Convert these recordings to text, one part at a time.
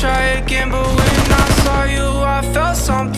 try again But when I saw you I felt something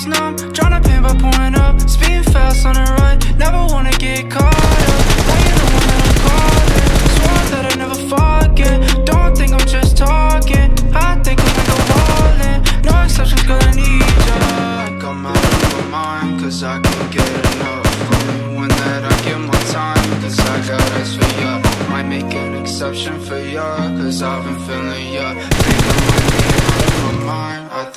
was numb Tryna pin by pouring up. Speeding fast on the run Never wanna get caught up. Now one that I'm calling Swore that I never forget. Don't think I'm just talking. I think I'm like a wallin. No exceptions, girl, I need ya. I'm out of my mind Cause I can't get enough Only one that I give my time Cause I got eyes for ya. Might make an exception for ya Cause I've been feeling ya. Think I might